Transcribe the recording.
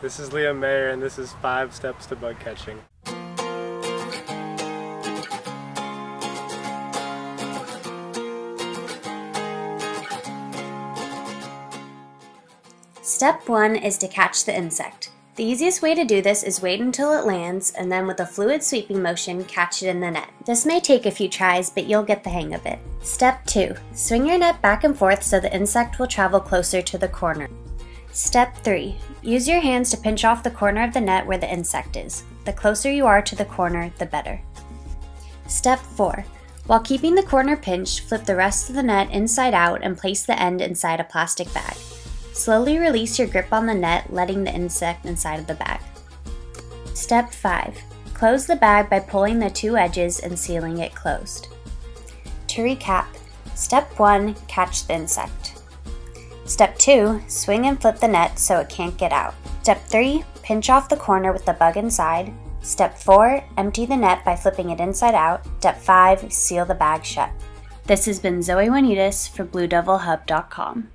This is Liam Mayer, and this is Five Steps to Bug Catching. Step 1 is to catch the insect. The easiest way to do this is wait until it lands and then with a fluid sweeping motion catch it in the net. This may take a few tries, but you'll get the hang of it. Step 2. Swing your net back and forth so the insect will travel closer to the corner. Step 3. Use your hands to pinch off the corner of the net where the insect is. The closer you are to the corner, the better. Step 4. While keeping the corner pinched, flip the rest of the net inside out and place the end inside a plastic bag. Slowly release your grip on the net, letting the insect inside of the bag. Step 5. Close the bag by pulling the two edges and sealing it closed. To recap, Step 1 Catch the insect. Step 2 Swing and flip the net so it can't get out. Step 3 Pinch off the corner with the bug inside. Step 4 Empty the net by flipping it inside out. Step 5 Seal the bag shut. This has been Zoe Juanitas for BlueDevilHub.com.